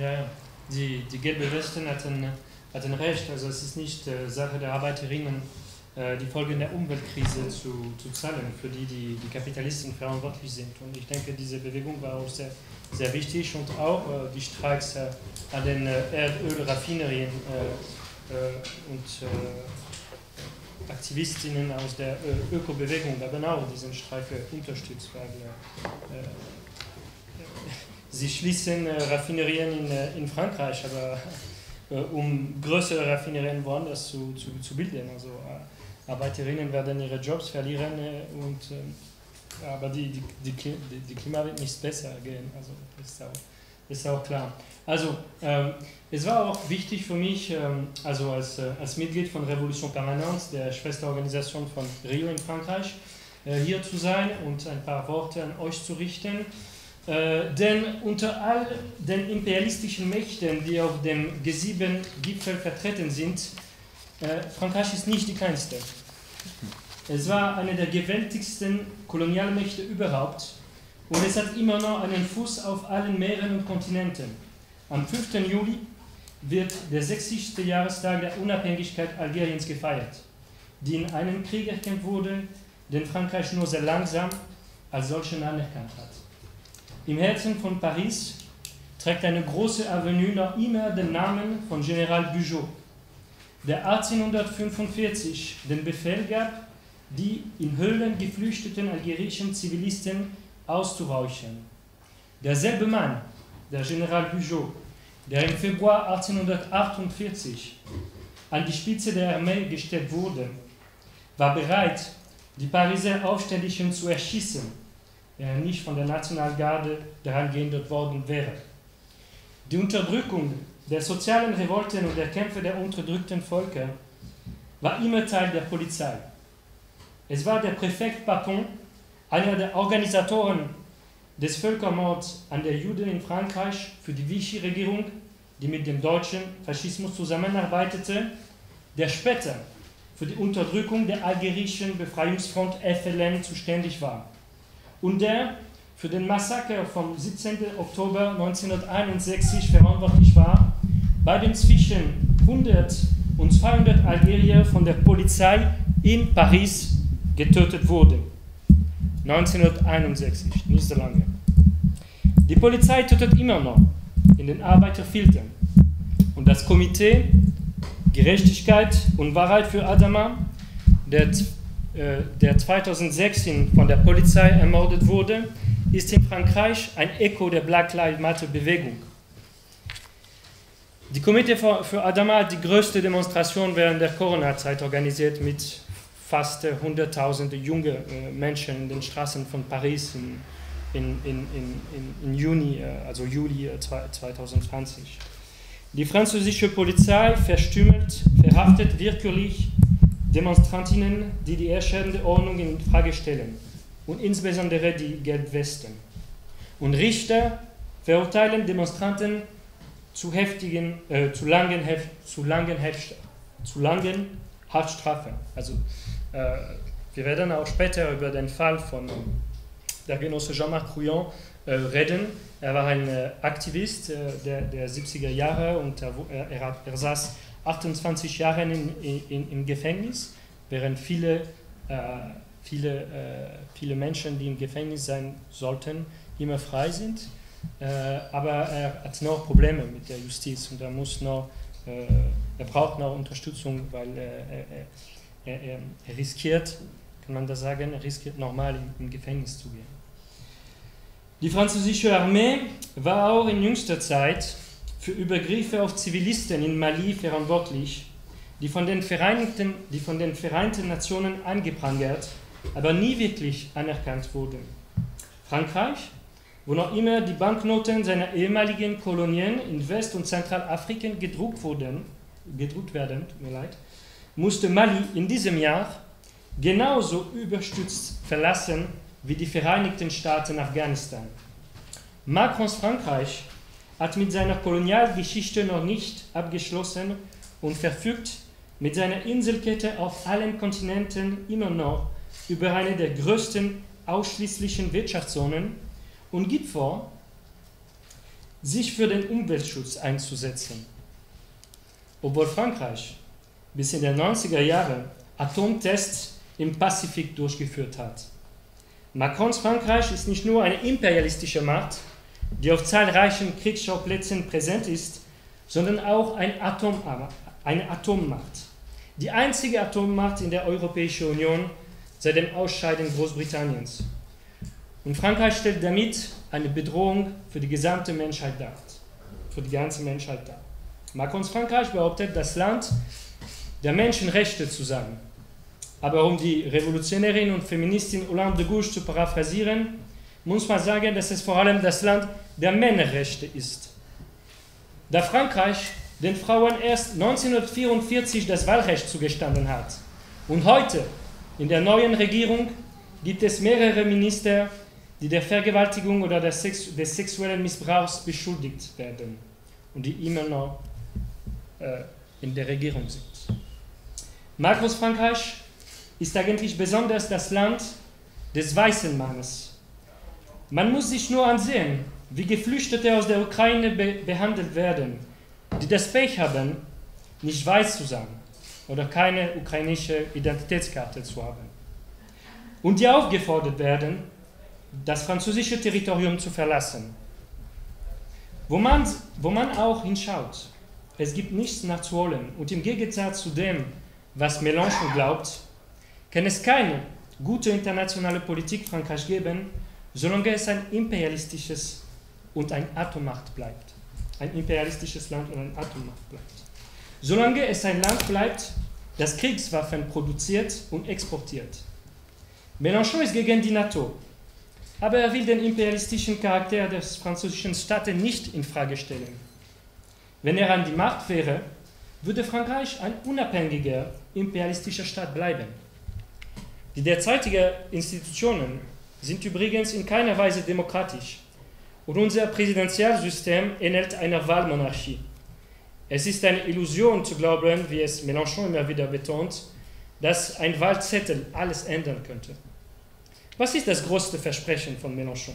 Ja. Die, die gelbe Westen hatten, hatten recht. Also es ist nicht äh, Sache der Arbeiterinnen, äh, die Folgen der Umweltkrise zu, zu zahlen, für die, die die Kapitalisten verantwortlich sind. Und ich denke, diese Bewegung war auch sehr, sehr wichtig und auch äh, die Streiks äh, an den äh, Erdölraffinerien äh, und Aktivistinnen aus der Ökobewegung haben auch diesen Streik unterstützt, weil sie schließen Raffinerien in, in Frankreich, aber um größere Raffinerien woanders zu, zu, zu bilden. Also Arbeiterinnen werden ihre Jobs verlieren und aber die, die, die, die Klima wird nicht besser gehen. Also ist auch, ist auch klar. Also ähm, es war auch wichtig für mich, ähm, also als, äh, als Mitglied von Revolution Permanente, der Schwesterorganisation von Rio in Frankreich, äh, hier zu sein und ein paar Worte an euch zu richten. Äh, denn unter all den imperialistischen Mächten, die auf dem G7-Gipfel vertreten sind, äh, Frankreich ist nicht die kleinste. Es war eine der gewaltigsten Kolonialmächte überhaupt und es hat immer noch einen Fuß auf allen Meeren und Kontinenten. Am 5. Juli wird der 60. Jahrestag der Unabhängigkeit Algeriens gefeiert, die in einem Krieg erkämpft wurde, den Frankreich nur sehr langsam als solchen anerkannt hat. Im Herzen von Paris trägt eine große Avenue noch immer den Namen von General Bugeaud, der 1845 den Befehl gab, die in Höhlen geflüchteten algerischen Zivilisten auszuräuchern. Derselbe Mann, der General Bugeaud, der im Februar 1848 an die Spitze der Armee gestellt wurde, war bereit, die Pariser Aufständischen zu erschießen, er nicht von der Nationalgarde daran gehindert worden wäre. Die Unterdrückung der sozialen Revolten und der Kämpfe der unterdrückten Völker war immer Teil der Polizei. Es war der Präfekt Papon, einer der Organisatoren des Völkermords an der Juden in Frankreich für die Vichy-Regierung, die mit dem deutschen Faschismus zusammenarbeitete, der später für die Unterdrückung der algerischen Befreiungsfront FLN zuständig war und der für den Massaker vom 17. Oktober 1961 verantwortlich war, bei dem zwischen 100 und 200 Algerier von der Polizei in Paris getötet wurden. 1961, nicht so lange. Die Polizei tötet immer noch in den Arbeiterfiltern. Und das Komitee Gerechtigkeit und Wahrheit für Adama, der, der 2016 von der Polizei ermordet wurde, ist in Frankreich ein Echo der Black Lives Matter Bewegung. Die Komitee für Adama hat die größte Demonstration während der Corona-Zeit organisiert mit fast hunderttausende junge äh, Menschen in den Straßen von Paris in, in, in, in, Juni, äh, also Juli 2020. Äh, die französische Polizei verstümmelt, verhaftet willkürlich Demonstrantinnen, die die herrschende Ordnung in Frage stellen und insbesondere die Gelbwesten. Und Richter verurteilen Demonstranten zu heftigen, äh, zu langen, zu langen, zu langen Haftstrafen. Also äh, wir werden auch später über den Fall von der Genosse Jean-Marc Crouillon äh, reden. Er war ein äh, Aktivist der, der 70er Jahre und er, er, er saß 28 Jahre in, in, im Gefängnis, während viele, viele, viele Menschen, die im Gefängnis sein sollten, immer frei sind. aber er hat noch Probleme mit der Justiz und er muss noch, er braucht noch Unterstützung, weil er, er, er, er, riskiert, kann man das sagen, er riskiert nochmal im Gefängnis zu gehen. Die französische Armee war auch in jüngster Zeit für Übergriffe auf Zivilisten in Mali verantwortlich, die von den Vereinigten, die von den Vereinten Nationen angeprangert, aber nie wirklich anerkannt wurden. Frankreich, wo noch immer die Banknoten seiner ehemaligen Kolonien in West- und Zentralafrika gedruckt, wurden, gedruckt werden, tut mir leid, musste Mali in diesem Jahr genauso überstützt verlassen wie die Vereinigten Staaten Afghanistan. Macrons Frankreich hat mit seiner Kolonialgeschichte noch nicht abgeschlossen und verfügt mit seiner Inselkette auf allen Kontinenten immer noch über eine der größten ausschließlichen Wirtschaftszonen und gibt vor, sich für den Umweltschutz einzusetzen. Obwohl Frankreich bis in den 90er Jahren Atomtests im Pazifik durchgeführt hat. Macrons Frankreich ist nicht nur eine imperialistische Macht, die auf zahlreichen Kriegsschauplätzen präsent ist, sondern auch ein Atom, eine Atommacht. Die einzige Atommacht in der Europäischen Union seit dem Ausscheiden Großbritanniens. Und Frankreich stellt damit eine Bedrohung für die gesamte Menschheit dar. Für die ganze Menschheit dar. Macrons Frankreich behauptet, das Land der Menschenrechte zu sein. Aber um die Revolutionärin und Feministin Hollande de Gauche zu paraphrasieren, muss man sagen, dass es vor allem das Land der Männerrechte ist. Da Frankreich den Frauen erst 1944 das Wahlrecht zugestanden hat und heute in der neuen Regierung gibt es mehrere Minister, die der Vergewaltigung oder des, Sex des sexuellen Missbrauchs beschuldigt werden und die immer noch äh, in der Regierung sind. Macros Frankreich ist eigentlich besonders das Land des weißen Mannes. Man muss sich nur ansehen, wie Geflüchtete aus der Ukraine be behandelt werden, die das Pech haben, nicht weiß zu sein oder keine ukrainische Identitätskarte zu haben. Und die aufgefordert werden, das französische Territorium zu verlassen. Wo man, wo man auch hinschaut, es gibt nichts nachzuholen. Und im Gegensatz zu dem, was Mélenchon glaubt, kann es keine gute internationale Politik Frankreich geben, solange es ein imperialistisches und ein Atommacht bleibt. Ein imperialistisches Land und ein Atommacht bleibt. Solange es ein Land bleibt, das Kriegswaffen produziert und exportiert. Mélenchon ist gegen die NATO, aber er will den imperialistischen Charakter des französischen Staates nicht in Frage stellen. Wenn er an die Macht wäre, würde Frankreich ein unabhängiger imperialistischer Staat bleiben. Die derzeitigen Institutionen sind übrigens in keiner Weise demokratisch und unser Präsidentialsystem ähnelt einer Wahlmonarchie. Es ist eine Illusion zu glauben, wie es Mélenchon immer wieder betont, dass ein Wahlzettel alles ändern könnte. Was ist das größte Versprechen von Mélenchon?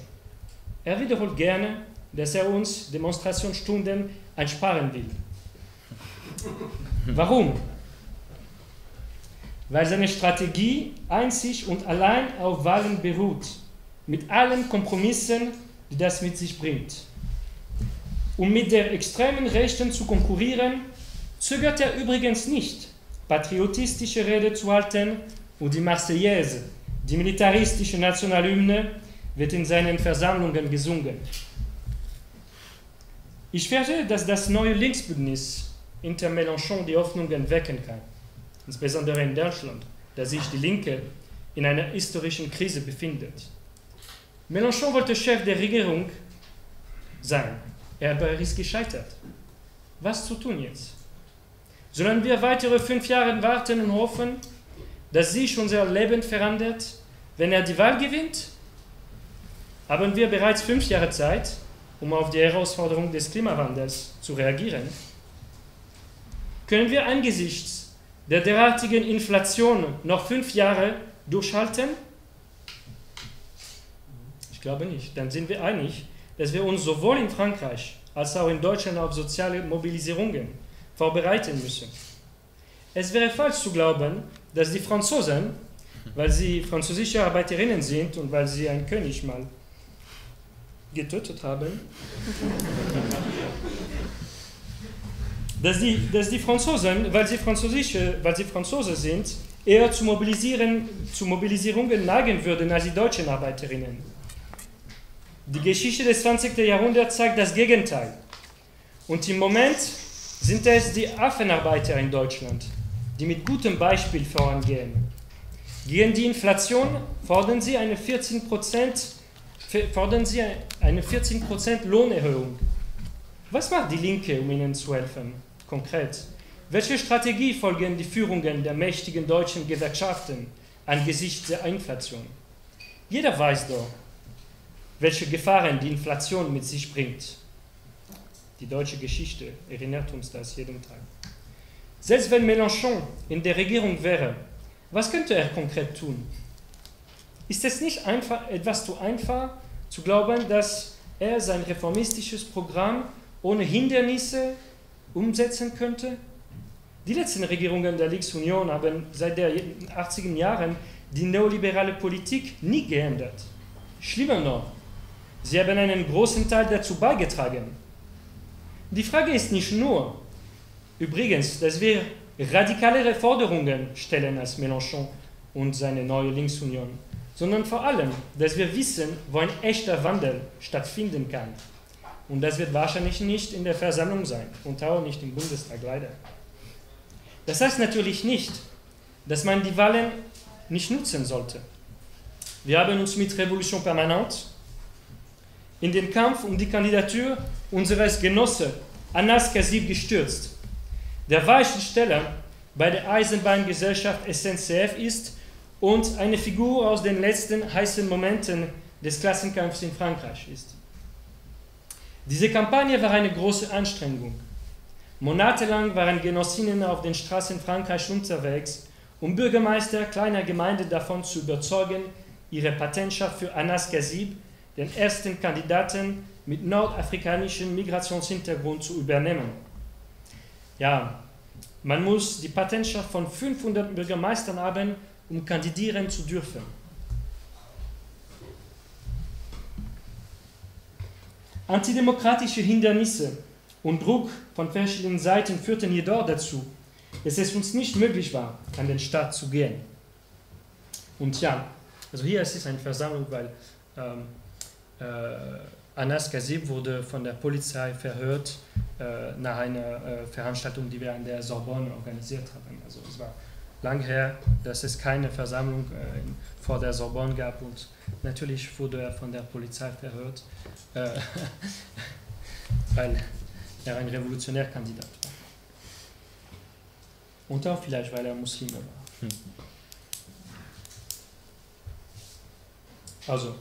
Er wiederholt gerne, dass er uns Demonstrationsstunden einsparen will. Warum? Weil seine Strategie einzig und allein auf Wahlen beruht, mit allen Kompromissen, die das mit sich bringt. Um mit der extremen Rechten zu konkurrieren, zögert er übrigens nicht, patriotistische Rede zu halten und die Marseillaise, die militaristische Nationalhymne, wird in seinen Versammlungen gesungen. Ich verstehe, dass das neue Linksbündnis hinter Mélenchon die Hoffnungen wecken kann, insbesondere in Deutschland, da sich die Linke in einer historischen Krise befindet. Mélenchon wollte Chef der Regierung sein, er ist gescheitert. Was zu tun jetzt? Sollen wir weitere fünf Jahre warten und hoffen, dass sich unser Leben verändert, wenn er die Wahl gewinnt? Haben wir bereits fünf Jahre Zeit, um auf die Herausforderung des Klimawandels zu reagieren? Können wir angesichts der derartigen Inflation noch fünf Jahre durchhalten? Ich glaube nicht. Dann sind wir einig, dass wir uns sowohl in Frankreich als auch in Deutschland auf soziale Mobilisierungen vorbereiten müssen. Es wäre falsch zu glauben, dass die Franzosen, weil sie französische Arbeiterinnen sind und weil sie einen König mal getötet haben, dass die, dass die Franzosen, weil sie, französische, weil sie Franzose sind, eher zu, mobilisieren, zu Mobilisierungen neigen würden als die deutschen Arbeiterinnen. Die Geschichte des 20. Jahrhunderts zeigt das Gegenteil. Und im Moment sind es die Affenarbeiter in Deutschland, die mit gutem Beispiel vorangehen. Gegen die Inflation fordern sie eine 14 fordern sie eine 14 Lohnerhöhung. Was macht die Linke, um ihnen zu helfen? Konkret. Welche Strategie folgen die Führungen der mächtigen deutschen Gewerkschaften angesichts der Inflation? Jeder weiß doch, welche Gefahren die Inflation mit sich bringt. Die deutsche Geschichte erinnert uns das jeden Tag. Selbst wenn Mélenchon in der Regierung wäre, was könnte er konkret tun? Ist es nicht einfach, etwas zu einfach zu glauben, dass er sein reformistisches Programm ohne Hindernisse umsetzen könnte? Die letzten Regierungen der Linksunion haben seit den 80er Jahren die neoliberale Politik nie geändert. Schlimmer noch, sie haben einen großen Teil dazu beigetragen. Die Frage ist nicht nur, übrigens, dass wir radikalere Forderungen stellen als Mélenchon und seine neue Linksunion, sondern vor allem, dass wir wissen, wo ein echter Wandel stattfinden kann. Und das wird wahrscheinlich nicht in der Versammlung sein und auch nicht im Bundestag leider. Das heißt natürlich nicht, dass man die Wahlen nicht nutzen sollte. Wir haben uns mit Revolution Permanente in den Kampf um die Kandidatur unseres Genossen Anas Kasib gestürzt, der Weichensteller bei der Eisenbahngesellschaft SNCF ist und eine Figur aus den letzten heißen Momenten des Klassenkampfs in Frankreich ist. Diese Kampagne war eine große Anstrengung. Monatelang waren Genossinnen auf den Straßen Frankreichs unterwegs, um Bürgermeister kleiner Gemeinden davon zu überzeugen, ihre Patentschaft für Anas Kasib, den ersten Kandidaten mit nordafrikanischem Migrationshintergrund, zu übernehmen. Ja, man muss die Patentschaft von 500 Bürgermeistern haben, um kandidieren zu dürfen. Antidemokratische Hindernisse und Druck von verschiedenen Seiten führten jedoch dazu, dass es uns nicht möglich war, an den Staat zu gehen. Und ja, also hier ist es eine Versammlung, weil ähm, äh, Anas Kasib wurde von der Polizei verhört äh, nach einer äh, Veranstaltung, die wir an der Sorbonne organisiert haben. Also es war lang her, dass es keine Versammlung äh, vor der Sorbonne gab und natürlich wurde er von der Polizei verhört, äh, weil er ein Revolutionärkandidat war. Und auch vielleicht, weil er Muslime war. Hm. Also,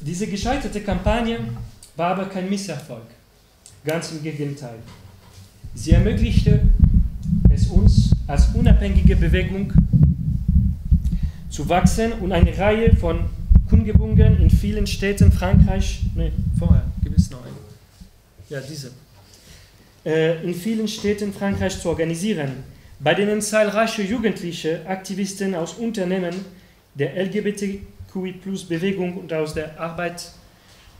diese gescheiterte Kampagne war aber kein Misserfolg. Ganz im Gegenteil. Sie ermöglichte es uns als unabhängige Bewegung zu wachsen und eine Reihe von Kundgebungen in vielen Städten Frankreich, nee, vorher, gibt noch eine, ja, diese, äh, in vielen Städten Frankreich zu organisieren, bei denen zahlreiche jugendliche Aktivisten aus Unternehmen der LGBTQI-Bewegung und aus der Arbeit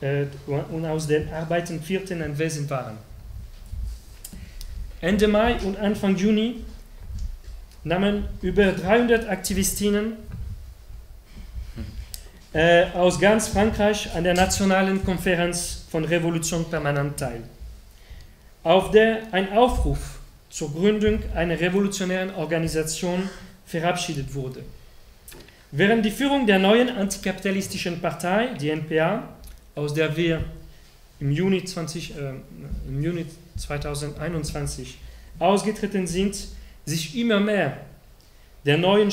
äh, und aus den arbeitenden Vierteln anwesend waren. Ende Mai und Anfang Juni nahmen über 300 Aktivistinnen äh, aus ganz Frankreich an der nationalen Konferenz von Revolution Permanent teil, auf der ein Aufruf zur Gründung einer revolutionären Organisation verabschiedet wurde. Während die Führung der neuen antikapitalistischen Partei, die NPA, aus der wir im Juni, 20, äh, im Juni 2021 ausgetreten sind, sich immer mehr der neuen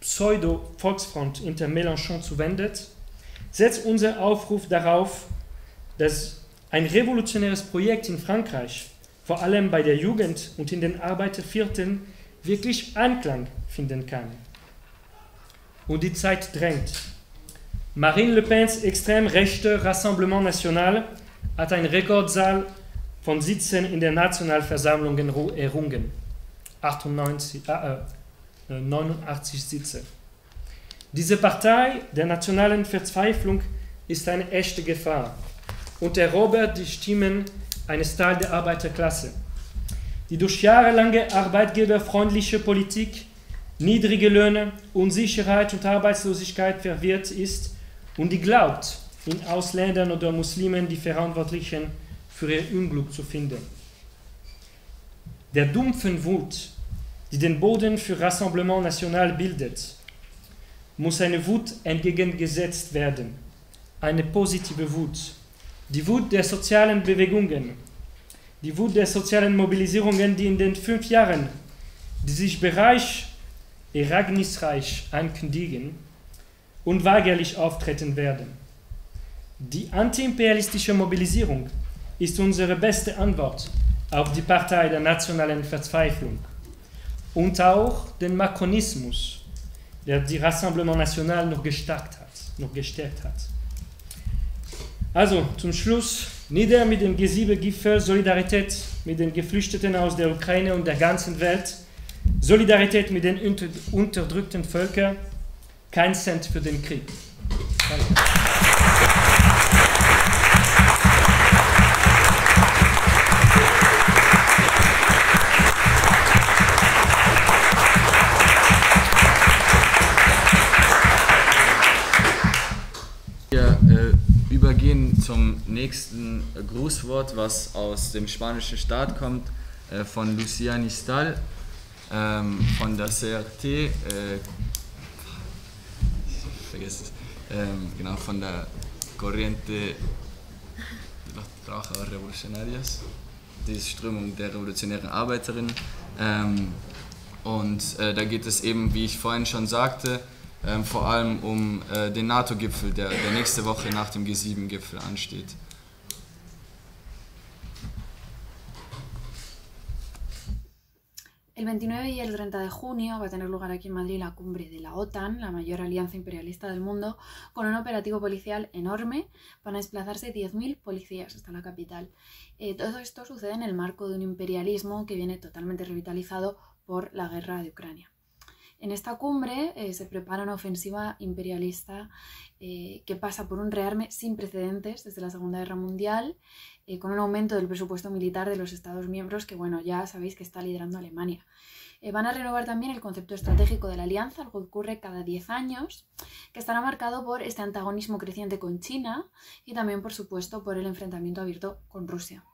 Pseudo-Volksfront hinter Mélenchon zuwendet, setzt unser Aufruf darauf, dass ein revolutionäres Projekt in Frankreich, vor allem bei der Jugend und in den Arbeitervierteln, wirklich Anklang finden kann. Und die Zeit drängt. Marine Le Pens extrem rechte Rassemblement National hat einen Rekordsaal von Sitzen in der Nationalversammlung errungen. 98, äh, 89 Sitze. Diese Partei der nationalen Verzweiflung ist eine echte Gefahr und erobert die Stimmen eines Teils der Arbeiterklasse, die durch jahrelange arbeitgeberfreundliche Politik, niedrige Löhne, Unsicherheit und Arbeitslosigkeit verwirrt ist und die glaubt, in Ausländern oder Muslimen die Verantwortlichen für ihr Unglück zu finden. Der dumpfen Wut, die den Boden für Rassemblement National bildet, muss eine Wut entgegengesetzt werden, eine positive Wut, die Wut der sozialen Bewegungen, die Wut der sozialen Mobilisierungen, die in den fünf Jahren, die sich bereich ereignisreich ankündigen, unweigerlich auftreten werden. Die antiimperialistische Mobilisierung ist unsere beste Antwort auf die Partei der nationalen Verzweiflung und auch den Makronismus, der die Rassemblement National noch gestärkt hat. Noch gestärkt hat. Also zum Schluss, nieder mit dem G7-Gipfel, Solidarität mit den Geflüchteten aus der Ukraine und der ganzen Welt, Solidarität mit den unterdrückten Völkern, kein Cent für den Krieg. Zum nächsten Grußwort, was aus dem spanischen Staat kommt, äh, von Luciani Stahl, ähm, von der CRT, äh, vergiss es, ähm, genau, von der Corriente los Trabajadores Revolucionarios, die Strömung der revolutionären Arbeiterinnen. Ähm, und äh, da geht es eben, wie ich vorhin schon sagte, ähm, vor allem um äh, den NATO-Gipfel, der, der nächste Woche nach dem G7-Gipfel ansteht. El 29 y el 30 de junio va a tener lugar aquí en Madrid la cumbre de la OTAN, la mayor alianza imperialista del mundo, con un operativo policial enorme. Van a desplazarse 10.000 policías hasta la capital. Eh, todo esto sucede en el marco de un imperialismo que viene totalmente revitalizado por la guerra de Ucrania. En esta cumbre eh, se prepara una ofensiva imperialista eh, que pasa por un rearme sin precedentes desde la Segunda Guerra Mundial, eh, con un aumento del presupuesto militar de los Estados miembros que, bueno, ya sabéis que está liderando Alemania. van a renovar también el concepto estratégico de la alianza, algo que ocurre cada 10 años, que estará marcado por este antagonismo creciente con China y también, por supuesto, por el enfrentamiento abierto con Rusia.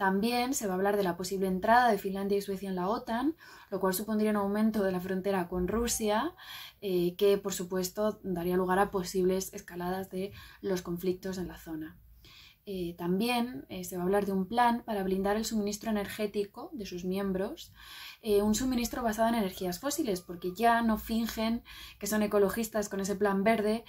También se va a hablar de la posible entrada de Finlandia y Suecia en la OTAN, lo cual supondría un aumento de la frontera con Rusia, eh, que por supuesto daría lugar a posibles escaladas de los conflictos en la zona. Eh, también eh, se va a hablar de un plan para blindar el suministro energético de sus miembros eh, un suministro basado en energías fósiles, porque ya no fingen que son ecologistas con ese plan verde,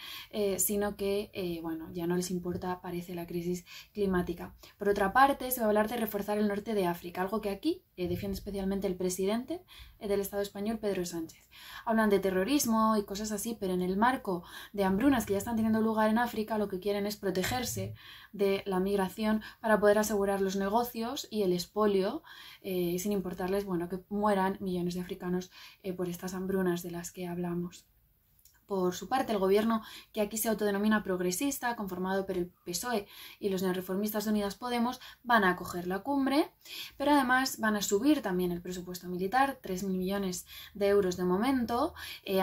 sino que, bueno, ya no les importa, parece, la crisis climática. Por otra parte, se va a hablar de reforzar el norte de África, algo que aquí defiende especialmente el presidente del Estado español, Pedro Sánchez. Hablan de terrorismo y cosas así, pero en el marco de hambrunas que ya están teniendo lugar en África, lo que quieren es protegerse de la migración para poder asegurar los negocios y el espolio, sin importarles, bueno, que mueran millones de africanos eh, por estas hambrunas de las que hablamos. Por su parte, el gobierno, que aquí se autodenomina progresista, conformado por el PSOE y los neoreformistas de Unidas Podemos, van a acoger la cumbre, pero además van a subir también el presupuesto militar, 3.000 millones de euros de momento, eh,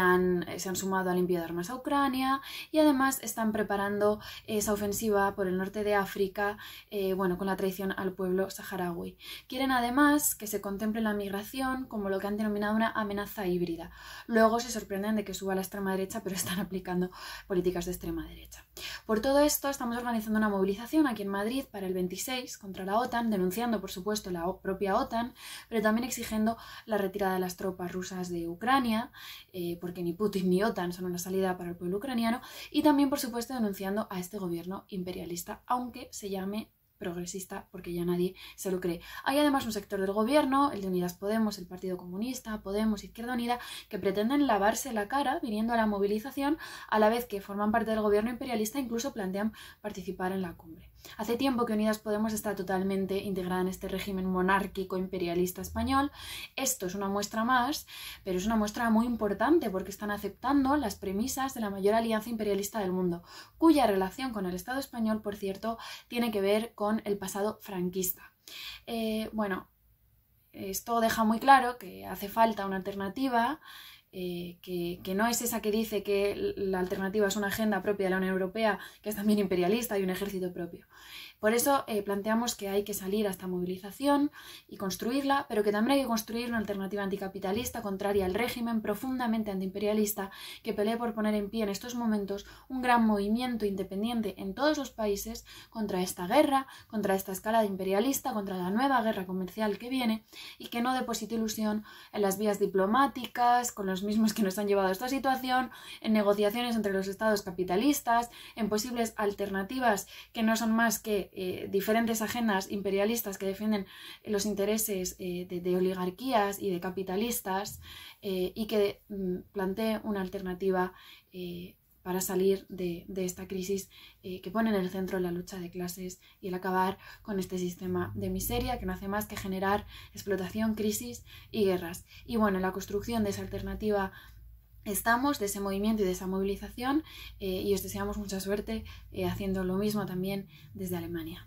se han sumado al envío de armas a Ucrania y además están preparando esa ofensiva por el norte de África, eh, bueno, con la traición al pueblo saharaui. Quieren además que se contemple la migración como lo que han denominado una amenaza híbrida. Luego se sorprenden de que suba la extrema derecha pero están aplicando políticas de extrema derecha. Por todo esto, estamos organizando una movilización aquí en Madrid para el 26 contra la OTAN, denunciando, por supuesto, la propia OTAN, pero también exigiendo la retirada de las tropas rusas de Ucrania, eh, porque ni Putin ni OTAN son una salida para el pueblo ucraniano, y también, por supuesto, denunciando a este gobierno imperialista, aunque se llame progresista porque ya nadie se lo cree. Hay además un sector del gobierno, el de Unidas Podemos, el Partido Comunista, Podemos, Izquierda Unida, que pretenden lavarse la cara viniendo a la movilización a la vez que forman parte del gobierno imperialista e incluso plantean participar en la cumbre. Hace tiempo que Unidas Podemos está totalmente integrada en este régimen monárquico imperialista español. Esto es una muestra más, pero es una muestra muy importante porque están aceptando las premisas de la mayor alianza imperialista del mundo, cuya relación con el Estado español, por cierto, tiene que ver con el pasado franquista. Eh, bueno, esto deja muy claro que hace falta una alternativa eh, que, no es esa que dice que la alternativa es una agenda propia de la Unión Europea, que es también imperialista y un ejército propio. Por eso eh, planteamos que hay que salir a esta movilización y construirla, pero que también hay que construir una alternativa anticapitalista contraria al régimen profundamente antiimperialista que pelee por poner en pie en estos momentos un gran movimiento independiente en todos los países contra esta guerra, contra esta escalada imperialista, contra la nueva guerra comercial que viene y que no deposite ilusión en las vías diplomáticas, con los mismos que nos han llevado a esta situación, en negociaciones entre los estados capitalistas, en posibles alternativas que no son más que eh, diferentes agendas imperialistas que defienden los intereses eh, de, oligarquías y de capitalistas eh, y que mm, plantee una alternativa para salir de, esta crisis eh, que pone en el centro la lucha de clases y el acabar con este sistema de miseria que no hace más que generar explotación, crisis y guerras. Y bueno, la construcción de esa alternativa estamos, de ese movimiento y de esa movilización, eh, y os deseamos mucha suerte haciendo lo mismo también desde Alemania.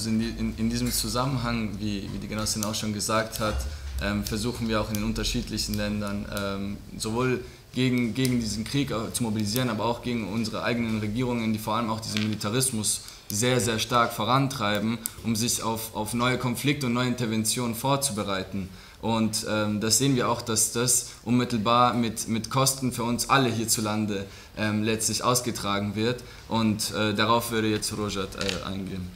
Also in, in, in, diesem Zusammenhang, wie, wie die Genossin auch schon gesagt hat, ähm, versuchen wir auch in den unterschiedlichen Ländern ähm, sowohl gegen, gegen diesen Krieg zu mobilisieren, aber auch gegen unsere eigenen Regierungen, die vor allem auch diesen Militarismus sehr, sehr stark vorantreiben, um sich auf, auf neue Konflikte und neue Interventionen vorzubereiten. Und ähm, das sehen wir auch, dass das unmittelbar mit, mit Kosten für uns alle hierzulande ähm, letztlich ausgetragen wird. Und äh, darauf würde jetzt Rojat äh, eingehen.